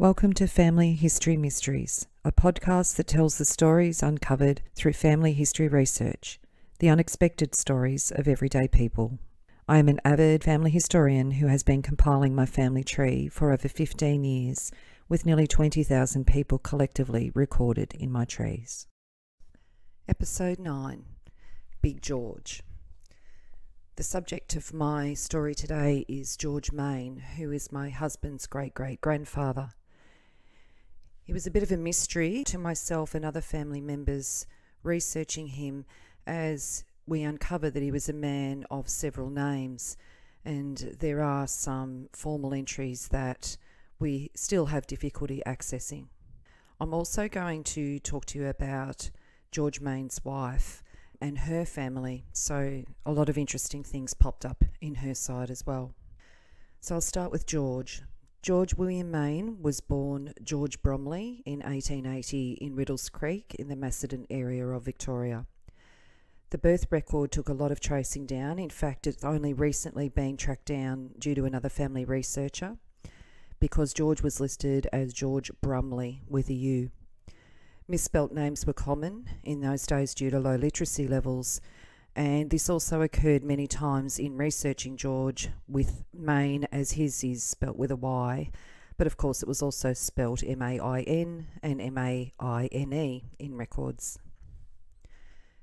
Welcome to Family History Mysteries, a podcast that tells the stories uncovered through family history research, the unexpected stories of everyday people. I am an avid family historian who has been compiling my family tree for over 15 years, with nearly 20,000 people collectively recorded in my trees. Episode 9 Big George. The subject of my story today is George Mayne, who is my husband's great great grandfather. He was a bit of a mystery to myself and other family members researching him as we uncovered that he was a man of several names, and there are some formal entries that we still have difficulty accessing. I'm also going to talk to you about George Mayne's wife and her family, so a lot of interesting things popped up in her side as well. So I'll start with George. George William Mayne was born George Bromley in 1880 in Riddells Creek in the Macedon area of Victoria. The birth record took a lot of tracing down. In fact, it's only recently been tracked down due to another family researcher because George was listed as George Brumley with a U. Misspelt names were common in those days due to low literacy levels, and this also occurred many times in researching George with Mayne as his is spelt with a Y, but of course it was also spelt M A I N and M A I N E in records.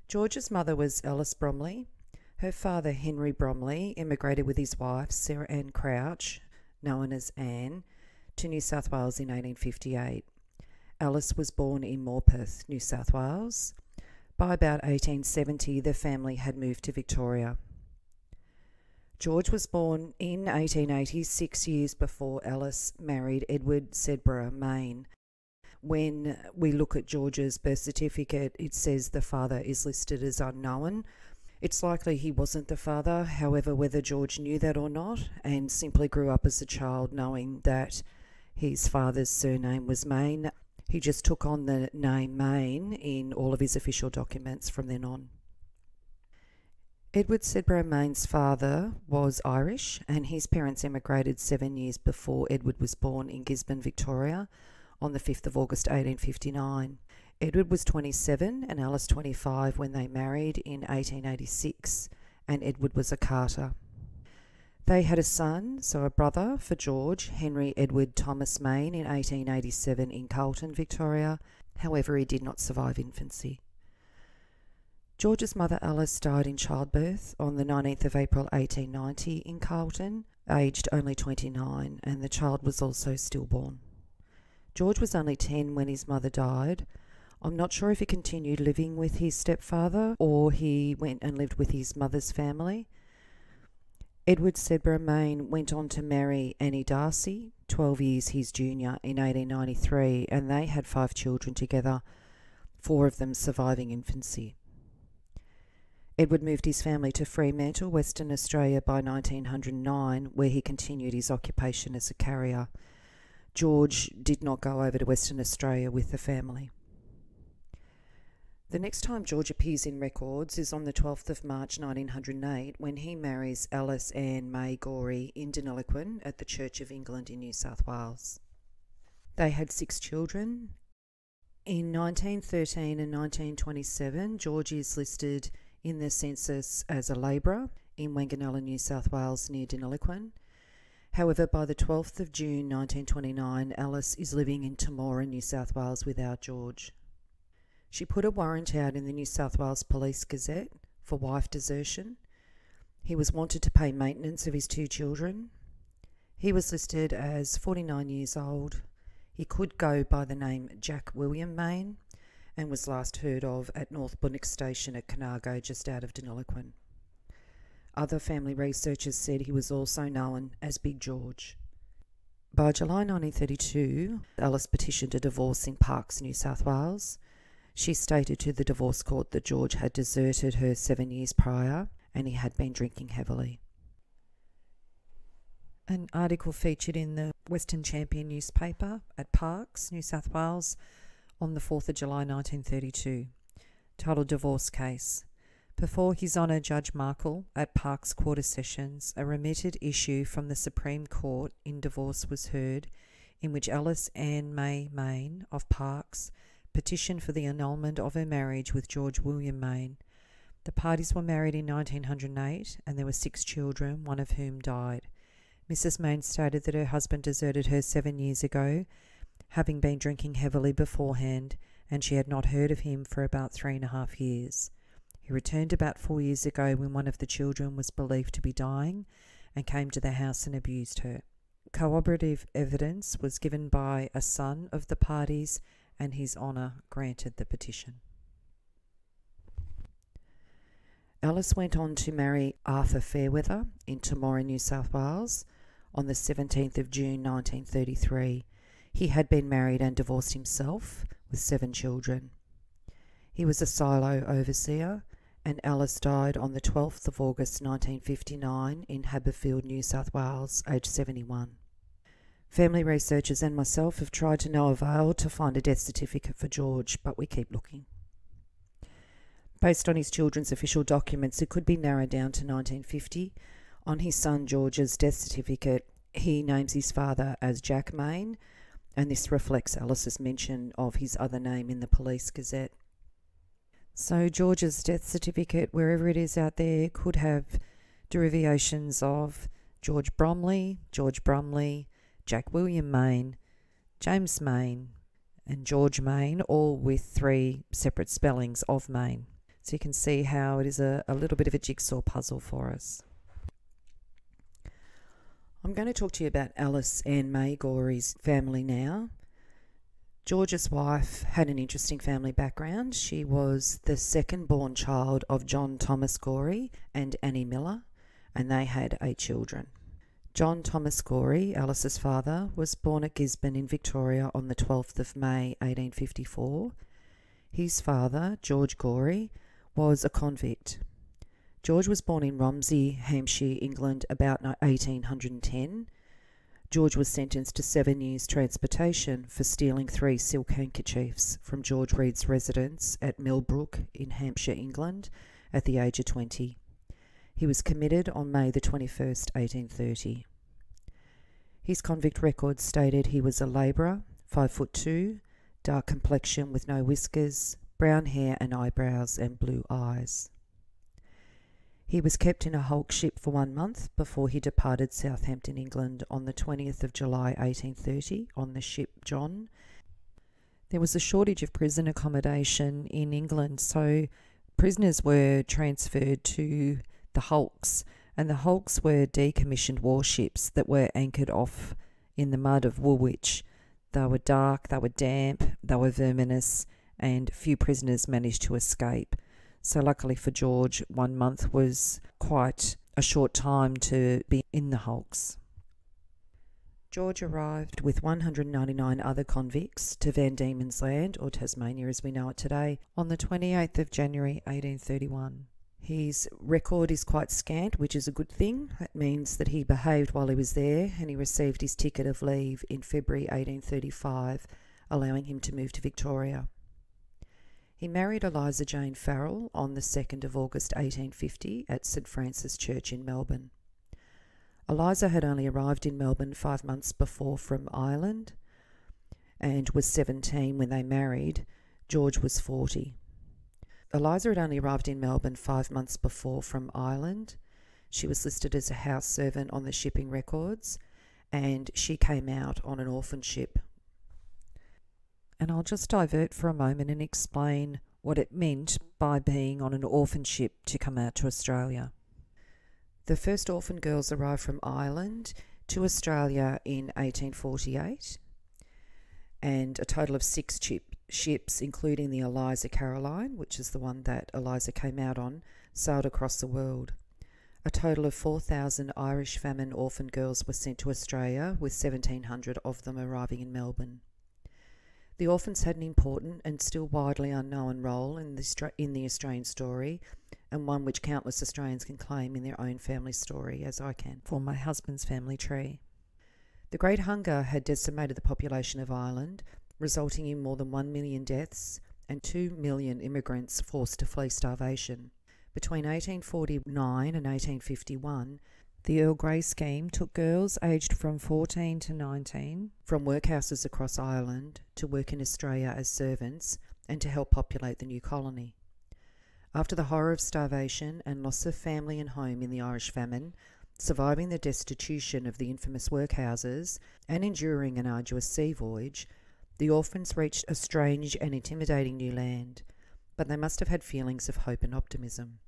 George's mother was Alice Bromley. Her father, Henry Bromley, immigrated with his wife, Sarah Ann Crouch, known as Anne, to New South Wales in 1858. Alice was born in Morpeth, New South Wales. By about 1870, the family had moved to Victoria. George was born in 1880, six years before Alice married Edward Sedborough Mayne. When we look at George's birth certificate, it says the father is listed as unknown. It's likely he wasn't the father, however, whether George knew that or not, and simply grew up as a child knowing that his father's surname was Mayne, he just took on the name Mayne in all of his official documents from then on. Edward Sedborough Mayne's father was Irish, and his parents emigrated seven years before Edward was born in Gisborne, Victoria, on the 5th of August 1859. Edward was 27 and Alice 25 when they married in 1886, and Edward was a carter. They had a son, so a brother, for George, Henry Edward Thomas Mayne, in 1887 in Carlton, Victoria. However, he did not survive infancy. George's mother Alice died in childbirth on the 19th of April 1890 in Carlton, aged only 29, and the child was also stillborn. George was only 10 when his mother died. I'm not sure if he continued living with his stepfather or he went and lived with his mother's family. Edward Sedborough Mayne went on to marry Annie Darcy, 12 years his junior, in 1893, and they had five children together, four of them surviving infancy. Edward moved his family to Fremantle, Western Australia by 1909, where he continued his occupation as a carrier. George did not go over to Western Australia with the family. The next time George appears in records is on the 12th of March 1908 when he marries Alice Ann May Gorey in Deniliquin at the Church of England in New South Wales. They had six children. In 1913 and 1927, George is listed in the census as a labourer in Wanganella, New South Wales, near Deniliquin. However, by the 12th of June 1929, Alice is living in Temora, New South Wales without George. She put a warrant out in the New South Wales Police Gazette for wife desertion. He was wanted to pay maintenance of his two children. He was listed as 49 years old. He could go by the name Jack William Mayne and was last heard of at North Boonoke Station at Conargo, just out of Deniliquin. Other family researchers said he was also known as Big George. By July 1932, Alice petitioned a divorce in Parkes, New South Wales. She stated to the divorce court that George had deserted her seven years prior and he had been drinking heavily. An article featured in the Western Champion newspaper at Parkes, New South Wales, on the 4th of July 1932, titled Divorce Case. Before His Honour Judge Markle at Parkes Quarter Sessions, a remitted issue from the Supreme Court in divorce was heard in which Alice Ann May Mayne of Parkes petitioned for the annulment of her marriage with George William Mayne. The parties were married in 1908 and there were six children, one of whom died. Mrs. Mayne stated that her husband deserted her seven years ago, having been drinking heavily beforehand, and she had not heard of him for about three and a half years. He returned about four years ago when one of the children was believed to be dying and came to the house and abused her. Corroborative evidence was given by a son of the parties, and His Honour granted the petition. Alice went on to marry Arthur Fairweather in Temora, New South Wales on the 17th of June 1933. He had been married and divorced himself with seven children. He was a silo overseer and Alice died on the 12th of August 1959 in Haberfield, New South Wales, aged 71. Family researchers and myself have tried to no avail to find a death certificate for George, but we keep looking. Based on his children's official documents, it could be narrowed down to 1950. On his son George's death certificate, he names his father as Jack Mayne, and this reflects Alice's mention of his other name in the Police Gazette. So, George's death certificate, wherever it is out there, could have derivations of George Bromley, George Brumley, Jack William Mayne, James Mayne, and George Mayne, all with three separate spellings of Mayne. So you can see how it is a, a little bit of a jigsaw puzzle for us. I'm going to talk to you about Alice Ann May Gorey's family now. George's wife had an interesting family background. She was the second born child of John Thomas Gorey and Annie Miller, and they had eight children. John Thomas Gorey, Alice's father, was born at Gisborne in Victoria on the 12th of May 1854. His father, George Gorey, was a convict. George was born in Romsey, Hampshire, England, about 1810 George was sentenced to seven years transportation for stealing three silk handkerchiefs from George Reed's residence at Millbrook in Hampshire, England, at the age of 20. He was committed on May the 21st, 1830. His convict record stated he was a labourer, five foot two, dark complexion with no whiskers, brown hair and eyebrows, and blue eyes. He was kept in a hulk ship for one month before he departed Southampton, England on the 20th of July 1830 on the ship John. There was a shortage of prison accommodation in England, so prisoners were transferred to the hulks, and the hulks were decommissioned warships that were anchored off in the mud of Woolwich. They were dark, they were damp, they were verminous, and few prisoners managed to escape. So, luckily for George, one month was quite a short time to be in the hulks. George arrived with 199 other convicts to Van Diemen's Land, or Tasmania as we know it today, on the 28th of January 1831. His record is quite scant, which is a good thing. That means that he behaved while he was there and he received his ticket of leave in February 1835, allowing him to move to Victoria. He married Eliza Jane Farrell on the 2nd of August 1850 at St Francis Church in Melbourne. Eliza had only arrived in Melbourne five months before from Ireland and was 17 when they married. George was 40. Eliza had only arrived in Melbourne five months before from Ireland. She was listed as a house servant on the shipping records and she came out on an orphan ship and I'll just divert for a moment and explain what it meant by being on an orphan ship to come out to Australia. The first orphan girls arrived from Ireland to Australia in 1848, and a total of six chip, ships, including the Eliza Caroline, which is the one that Eliza came out on, sailed across the world. A total of 4,000 Irish famine orphan girls were sent to Australia, with 1,700 of them arriving in Melbourne. The orphans had an important and still widely unknown role in the, in the Australian story, and one which countless Australians can claim in their own family story, as I can for my husband's family tree. The Great Hunger had decimated the population of Ireland, resulting in more than 1 million deaths and 2 million immigrants forced to flee starvation. Between 1849 and 1851, The Earl Grey scheme took girls aged from 14 to 19 from workhouses across Ireland to work in Australia as servants and to help populate the new colony. After the horror of starvation and loss of family and home in the Irish famine, surviving the destitution of the infamous workhouses, and enduring an arduous sea voyage, the orphans reached a strange and intimidating new land, but they must have had feelings of hope and optimism.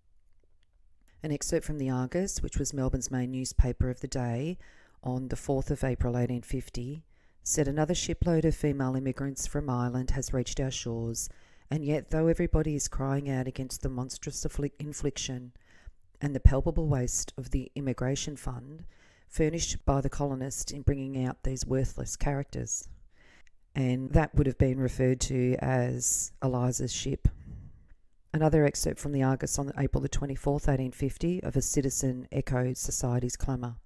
An excerpt from the Argus, which was Melbourne's main newspaper of the day, on the 4th of April 1850, said another shipload of female immigrants from Ireland has reached our shores, and yet, though everybody is crying out against the monstrous infliction and the palpable waste of the immigration fund furnished by the colonists in bringing out these worthless characters. And that would have been referred to as Eliza's ship. Another excerpt from the Argus on April the 24th, 1850, of a citizen echoed society's clamour.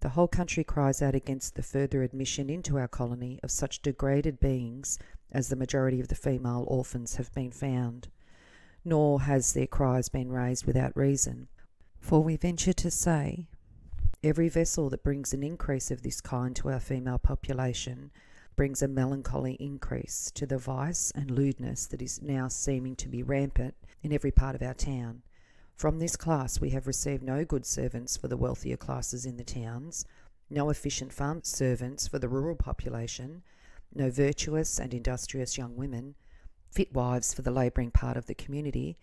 The whole country cries out against the further admission into our colony of such degraded beings as the majority of the female orphans have been found. Nor has their cries been raised without reason, for we venture to say every vessel that brings an increase of this kind to our female population brings a melancholy increase to the vice and lewdness that is now seeming to be rampant in every part of our town. From this class we have received no good servants for the wealthier classes in the towns, no efficient farm servants for the rural population, no virtuous and industrious young women, fit wives for the labouring part of the community,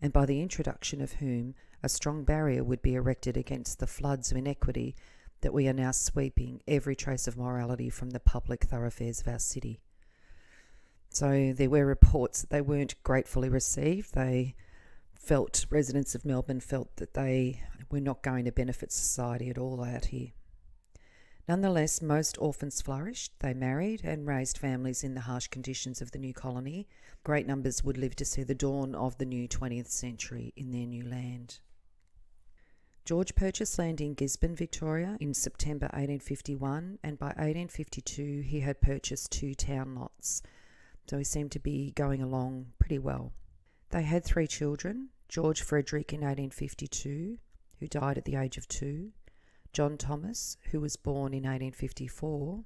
and by the introduction of whom a strong barrier would be erected against the floods of inequity that we are now sweeping every trace of morality from the public thoroughfares of our city. So there were reports that they weren't gratefully received. They felt, residents of Melbourne felt that they were not going to benefit society at all out here. Nonetheless, most orphans flourished. They married and raised families in the harsh conditions of the new colony. Great numbers would live to see the dawn of the new 20th century in their new land. George purchased land in Gisborne, Victoria in September 1851, and by 1852 he had purchased two town lots, so he seemed to be going along pretty well. They had three children George Frederick in 1852, who died at the age of two, John Thomas, who was born in 1854,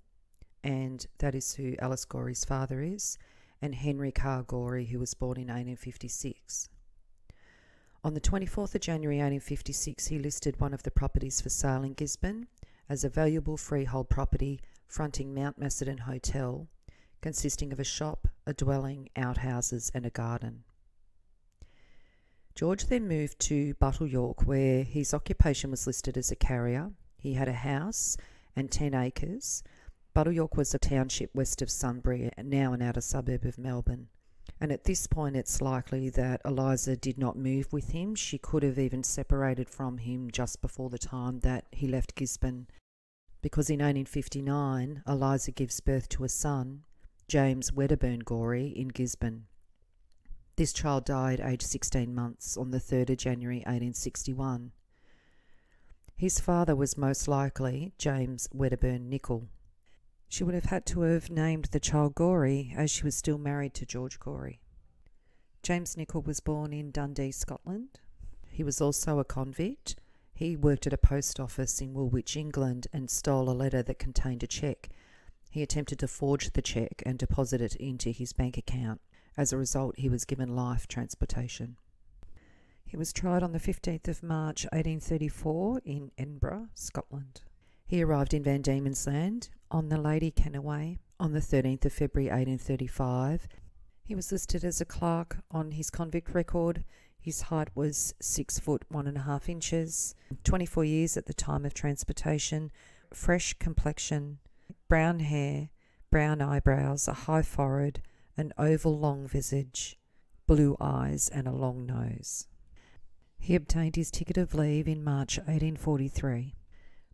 and that is who Alice Gorey's father is, and Henry Carr Gorey, who was born in 1856. On the 24th of January 1856, he listed one of the properties for sale in Gisborne as a valuable freehold property fronting Mount Macedon Hotel, consisting of a shop, a dwelling, outhouses, and a garden. George then moved to Buttle York, where his occupation was listed as a carrier. He had a house and 10 acres. Buttle York was a township west of Sunbury, and now an outer suburb of Melbourne. And at this point, it's likely that Eliza did not move with him. She could have even separated from him just before the time that he left Gisborne. Because in 1859, Eliza gives birth to a son, James Wedderburn Gorey, in Gisborne. This child died aged 16 months on the 3rd of January 1861. His father was most likely James Wedderburn Nichol. She would have had to have named the child Gorey as she was still married to George Gorey. James Nichol was born in Dundee, Scotland. He was also a convict. He worked at a post office in Woolwich, England, and stole a letter that contained a cheque. He attempted to forge the cheque and deposit it into his bank account. As a result, he was given life transportation. He was tried on the 15th of March 1834 in Edinburgh, Scotland. He arrived in Van Diemen's Land on the Lady Kennaway on the 13th of February 1835. He was listed as a clerk on his convict record. His height was six foot one and a half inches, 24 years at the time of transportation, fresh complexion, brown hair, brown eyebrows, a high forehead, an oval long visage, blue eyes, and a long nose. He obtained his ticket of leave in March 1843.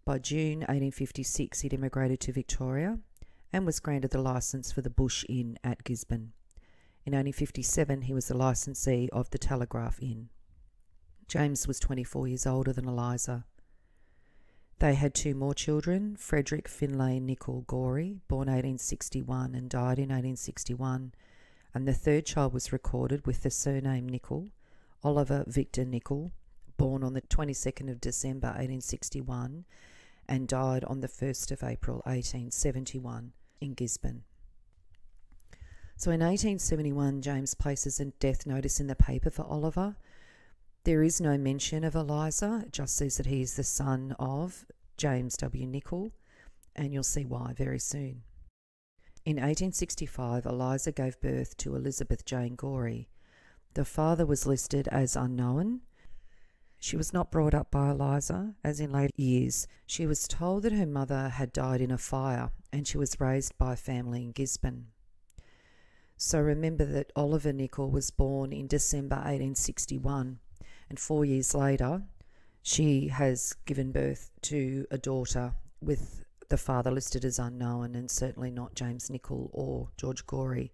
By June 1856, he'd emigrated to Victoria and was granted the licence for the Bush Inn at Gisborne. In 1857, he was the licensee of the Telegraph Inn. James was 24 years older than Eliza. They had two more children Frederick Finlay Nichol Gorey, born 1861 and died in 1861, and the third child was recorded with the surname Nichol, Oliver Victor Nichol, born on the 22nd of December 1861 and died on the 1st of April 1871 in Gisborne. So in 1871, James places a death notice in the paper for Oliver. There is no mention of Eliza, it just says that he is the son of James W. Nichol, and you'll see why very soon. In 1865, Eliza gave birth to Elizabeth Jane Gorey. The father was listed as unknown. She was not brought up by Eliza, as in later years. She was told that her mother had died in a fire and she was raised by a family in Gisborne. So remember that Oliver Nichol was born in December 1861, and four years later, she has given birth to a daughter with the father listed as unknown and certainly not James Nichol or George Gorey.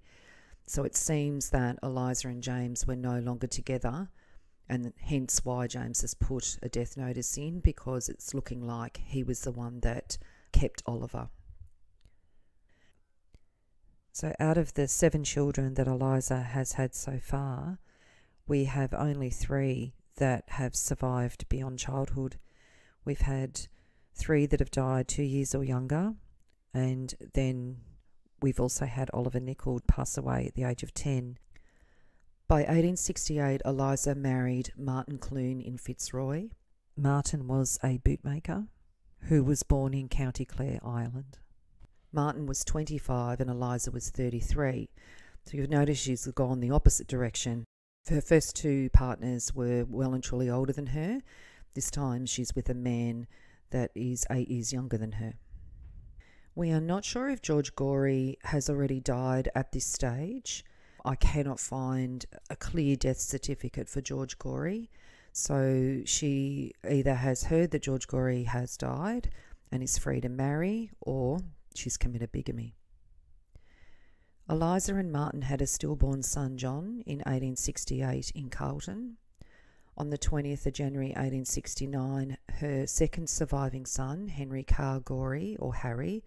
So it seems that Eliza and James were no longer together, and hence why James has put a death notice in because it's looking like he was the one that kept Oliver. So, out of the seven children that Eliza has had so far, we have only three that have survived beyond childhood. We've had three that have died two years or younger, and then we've also had Oliver Nichol pass away at the age of 10. By 1868, Eliza married Martin Clune in Fitzroy. Martin was a bootmaker who was born in County Clare, Ireland. Martin was 25 and Eliza was 33. So you've noticed she's gone the opposite direction. Her first two partners were well and truly older than her. This time she's with a man that is eight years younger than her. We are not sure if George Gorey has already died at this stage. I cannot find a clear death certificate for George Gorey. So she either has heard that George Gorey has died and is free to marry, or she's committed bigamy. Eliza and Martin had a stillborn son, John, in 1868 in Carlton. On the 20th of January 1869, her second surviving son, Henry Carr Gorey, or Harry,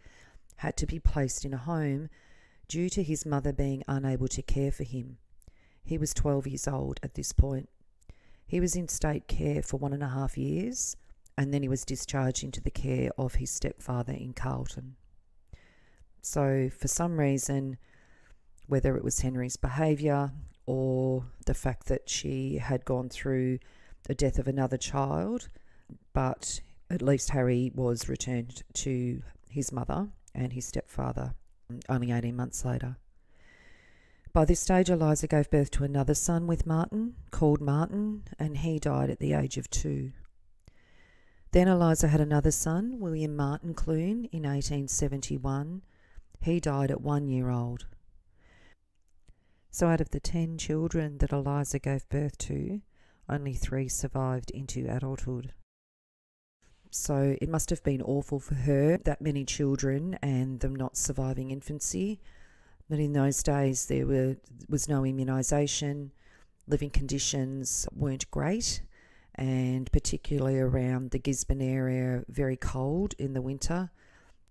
had to be placed in a home due to his mother being unable to care for him. He was 12 years old at this point. He was in state care for one and a half years, and then he was discharged into the care of his stepfather in Carlton. So, for some reason, whether it was Henry's behaviour or the fact that she had gone through the death of another child, but at least Harry was returned to his mother and his stepfather only 18 months later. By this stage, Eliza gave birth to another son with Martin, called Martin, and he died at the age of two. Then Eliza had another son, William Martin Clune, in 1871, he died at one year old. So, out of the ten children that Eliza gave birth to, only three survived into adulthood. So, it must have been awful for her, that many children, and them not surviving infancy. But in those days, there were, was no immunisation, living conditions weren't great, and particularly around the Gisborne area, very cold in the winter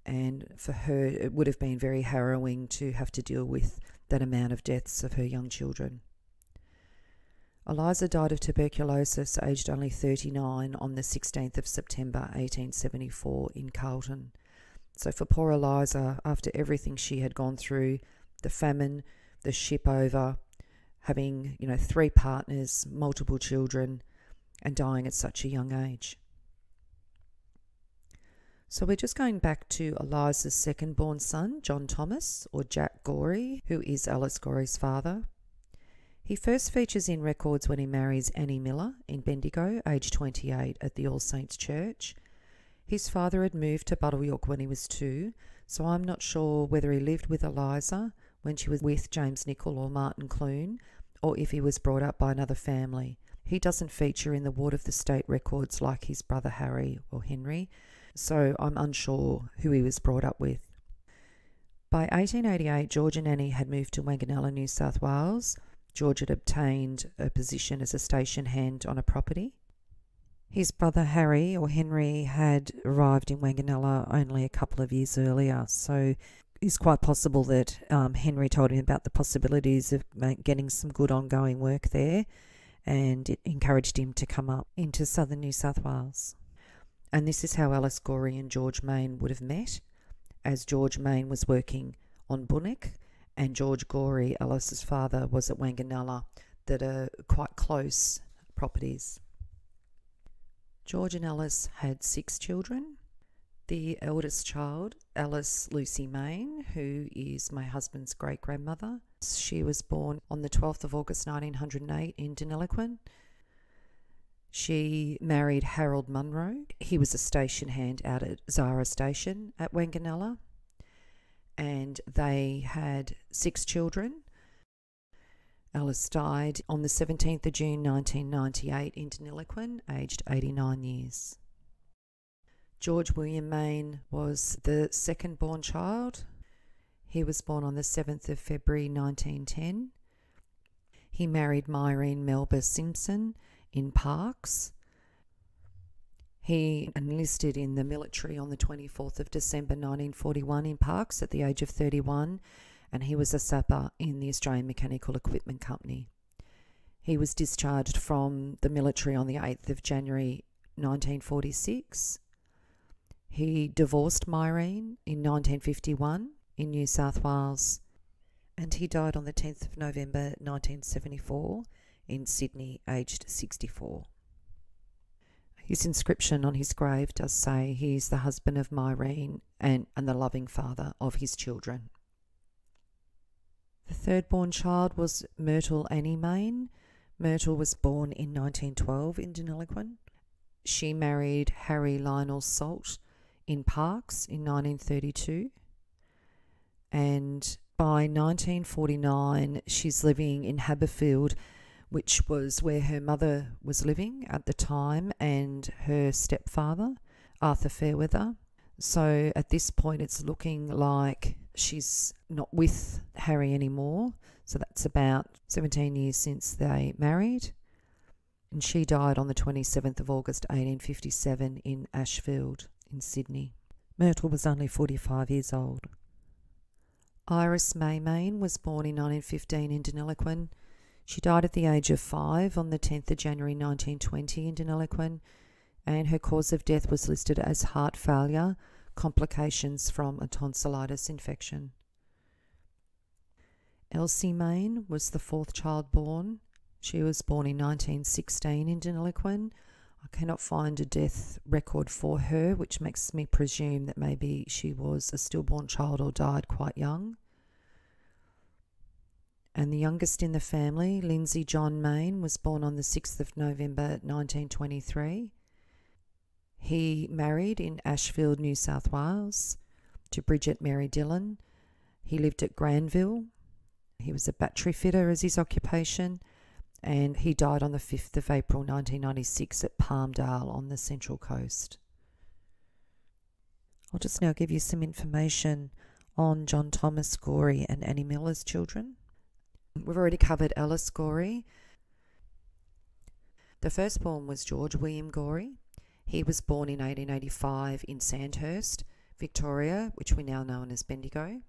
and for her, it would have been very harrowing to have to deal with that amount of deaths of her young children. Eliza died of tuberculosis, aged only 39, on the 16th of September 1874 in Carlton. So, for poor Eliza, after everything she had gone through the famine, the ship over, having, you know, three partners, multiple children, and dying at such a young age. So we're just going back to Eliza's second born son, John Thomas, or Jack Gorey, who is Alice Gorey's father. He first features in records when he marries Annie Miller in Bendigo, aged 28, at the All Saints Church. His father had moved to Buttlejork when he was two, so I'm not sure whether he lived with Eliza when she was with James Nichol or Martin Clune, or if he was brought up by another family. He doesn't feature in the Ward of the State records like his brother Harry or Henry, so I'm unsure who he was brought up with. By 1888, George and Annie had moved to Wanganella, New South Wales. George had obtained a position as a station hand on a property. His brother Harry or Henry had arrived in Wanganella only a couple of years earlier, so it's quite possible that um, Henry told him about the possibilities of getting some good ongoing work there, and it encouraged him to come up into southern New South Wales. And this is how Alice Gorey and George Mayne would have met, as George Mayne was working on Boonwurrung and George Gorey, Alice's father, was at Wanganella, that are quite close properties. George and Alice had six children. The eldest child, Alice Lucy Mayne, who is my husband's great grandmother, she was born on the 12th of August 1908 in Deniliquin. She married Harold Munro. He was a station hand out at Zara Station at Wanganella. And they had six children. Alice died on the 17th of June 1998 in Deniliquin, aged 89 years. George William Mayne was the second born child. He was born on the 7th of February 1910. He married Myrene Melba Simpson in Parkes. He enlisted in the military on the 24th of December 1941 in Parkes at the age of 31 and he was a sapper in the Australian Mechanical Equipment Company. He was discharged from the military on the 8th of January 1946. He divorced Myrene in 1951 in New South Wales and he died on the 10th of November 1974 in Sydney, aged 64. His inscription on his grave does say he is the husband of Myrene and, and the loving father of his children. The third born child was Myrtle Annie Mayne. Myrtle was born in 1912 in Deniliquin. She married Harry Lionel Salt in Parkes in 1932. And by 1949, she's living in Haberfield, which was where her mother was living at the time, and her stepfather, Arthur Fairweather. So at this point, it's looking like she's not with Harry anymore. So that's about 17 years since they married. And she died on the 27th of August 1857 in Ashfield in Sydney. Myrtle was only 45 years old. Iris May Mayne was born in 1915 in Deniliquin. She died at the age of five on the 10th of January 1920 in Deniliquin, and her cause of death was listed as heart failure complications from a tonsillitis infection. Elsie Mayne was the fourth child born. She was born in 1916 in Deniliquin. I cannot find a death record for her, which makes me presume that maybe she was a stillborn child or died quite young. And the youngest in the family, Lindsay John Mayne, was born on the 6th of November 1923. He married in Ashfield, New South Wales, to Bridget Mary Dillon. He lived at Granville. He was a battery fitter as his occupation, and he died on the 5th of April 1996 at Palmdale on the Central Coast. I'll just now give you some information on John Thomas Gorey and Annie Miller's children. We've already covered Alice Gorey. The firstborn was George William Gorey. He was born in 1885 in Sandhurst, Victoria, which we now know as Bendigo.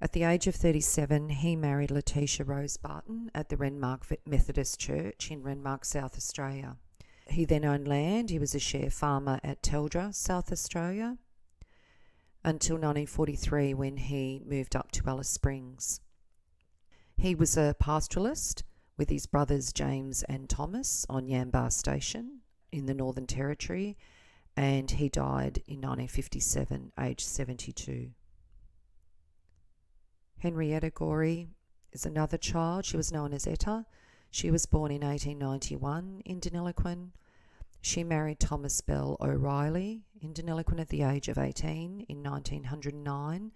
At the age of 37, he married Letitia Rose Barton at the Renmark Methodist Church in Renmark, South Australia. He then owned land. He was a share farmer at Taldra, South Australia, until 1943 when he moved up to Alice Springs. He was a pastoralist with his brothers James and Thomas on Yamba Station in the Northern Territory, and he died in 1957, aged 72. Henrietta Gorey is another child. She was known as Etta. She was born in 1891 in Deniliquin. She married Thomas Bell O'Reilly in Deniliquin at the age of 18 in 1909.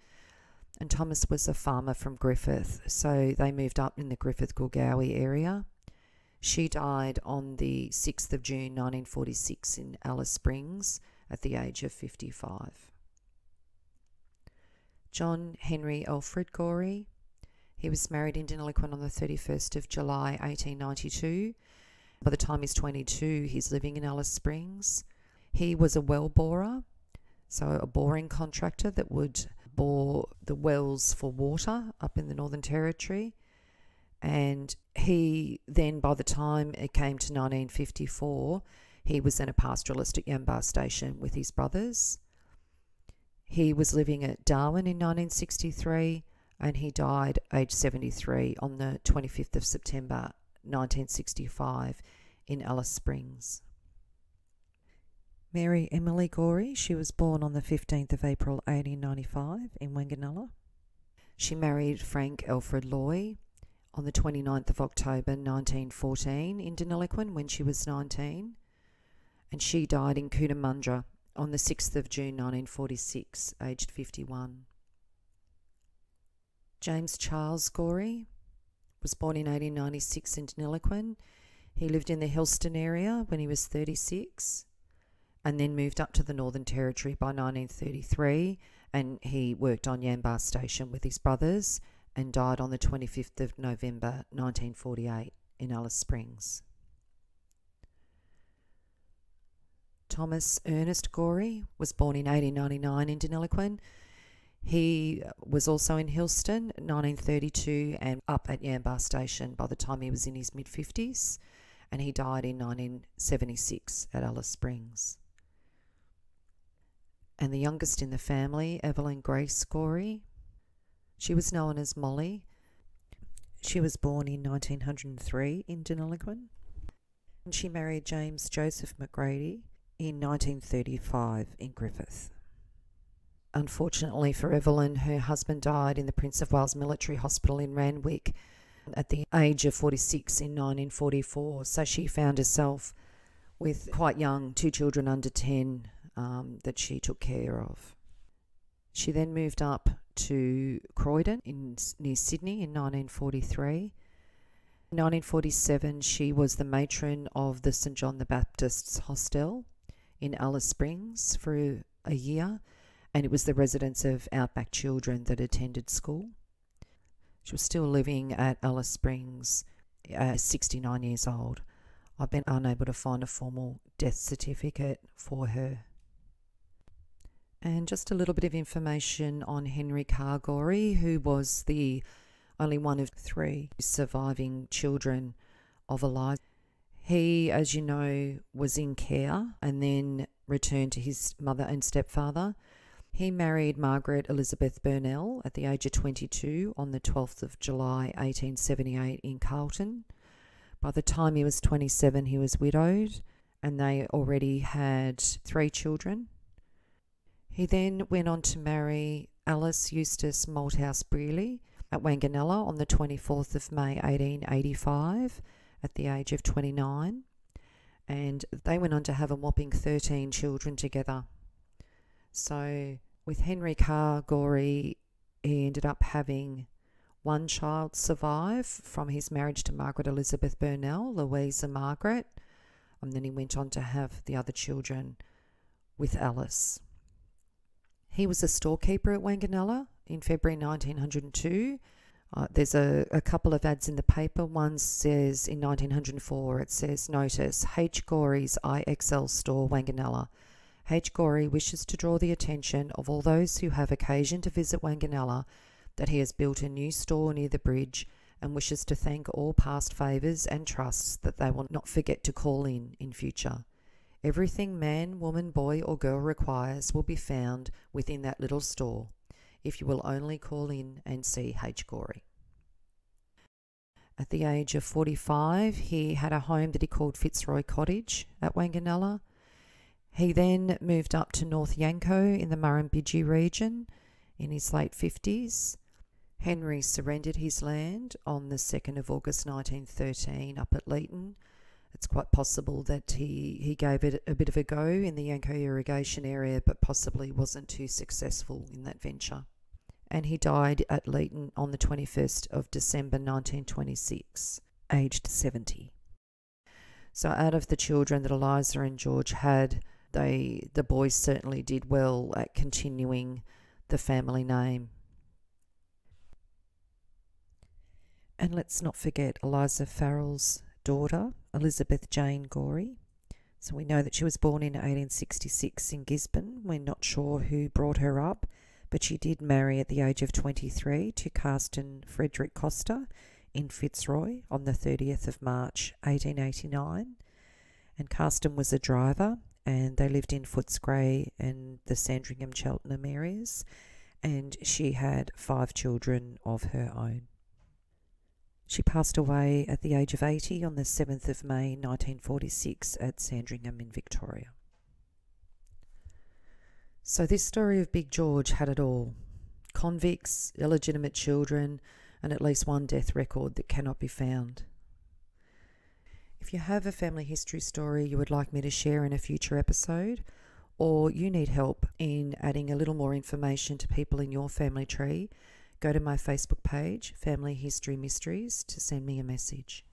And Thomas was a farmer from Griffith, so they moved up in the Griffith Gulgowie area. She died on the 6th of June 1946 in Alice Springs at the age of 55. John Henry Alfred Gorey. He was married in Deniliquin on the 31st of July 1892. By the time he's 22, he's living in Alice Springs. He was a well borer, so a boring contractor that would bore the wells for water up in the Northern Territory And he then, by the time it came to 1954, he was then a pastoralist at Yamba Station with his brothers. He was living at Darwin in 1963 and he died aged 73 on the 25th of September 1965 in Alice Springs. Mary Emily Gorey, she was born on the 15th of April 1895 in Wanganella. She married Frank Alfred Loy on the 29th of October 1914 in Deniliquin when she was 19, and she died in Cootamundra on the 6th of June 1946, aged 51. James Charles Gorey was born in 1896 in Deniliquin. He lived in the Helston area when he was 36 and then moved up to the Northern Territory by 1933 and he worked on Yamba Station with his brothers and died on the 25th of November 1948 in Alice Springs. Thomas Ernest Gorey was born in 1899 in Deniliquin. He was also in Helston 1932 and up at Yamba Station by the time he was in his mid 50s, and he died in 1976 at Alice Springs and the youngest in the family, Evelyn Grace Gorey. She was known as Molly. She was born in 1903 in Deniliquin. And she married James Joseph McGrady in 1935 in Griffith. Unfortunately for Evelyn, her husband died in the Prince of Wales Military Hospital in Randwick at the age of 46 in 1944. So she found herself with quite young, two children under 10, um, that she took care of. She then moved up to Croydon in near Sydney in 1943. In 1947, she was the matron of the St John the Baptist's Hostel in Alice Springs for a year, and it was the residence of outback children that attended school. She was still living at Alice Springs, uh, 69 years old. I've been unable to find a formal death certificate for her. And just a little bit of information on Henry Carr Gorey, who was the only one of three surviving children of Eliza. He, as you know, was in care and then returned to his mother and stepfather. He married Margaret Elizabeth Burnell at the age of 22 on the 12th of July 1878 in Carlton. By the time he was 27, he was widowed and they already had three children he then went on to marry Alice Eustace Malthouse Brearley at Wanganella on the 24th of May 1885 at the age of 29, and they went on to have a whopping 13 children together. So, with Henry Carr Gorey, he ended up having one child survive from his marriage to Margaret Elizabeth Burnell, Louisa Margaret, and then he went on to have the other children with Alice. He was a storekeeper at Wanganella in February 1902. Uh, there's a, a couple of ads in the paper. One says in 1904, it says, Notice H. Gorey's IXL store, Wanganella. H. Gorey wishes to draw the attention of all those who have occasion to visit Wanganella that he has built a new store near the bridge and wishes to thank all past favours and trusts that they will not forget to call in in future. Everything man, woman, boy, or girl requires will be found within that little store if you will only call in and see H. Gorey. At the age of 45, he had a home that he called Fitzroy Cottage at Wanganella. He then moved up to North Yanco in the Murrumbidgee region in his late 50s. Henry surrendered his land on the 2nd of August 1913 up at Leeton it's quite possible that he, he gave it a bit of a go in the Yanco irrigation area, but possibly wasn't too successful in that venture. And he died at Leeton on the 21st of December 1926, aged 70. So, out of the children that Eliza and George had, they the boys certainly did well at continuing the family name. And let's not forget Eliza Farrell's daughter, Elizabeth Jane Gorey. So we know that she was born in 1866 in Gisborne. We're not sure who brought her up, but she did marry at the age of 23 to Carsten Frederick Costa in Fitzroy on the 30th of March 1889. And Carsten was a driver, and they lived in Footscray and the Sandringham Cheltenham areas. And she had five children of her own. She passed away at the age of 80 on the 7th of May 1946 at Sandringham in Victoria. So, this story of Big George had it all convicts, illegitimate children, and at least one death record that cannot be found. If you have a family history story you would like me to share in a future episode, or you need help in adding a little more information to people in your family tree, go to my Facebook page, Family History Mysteries, to send me a message.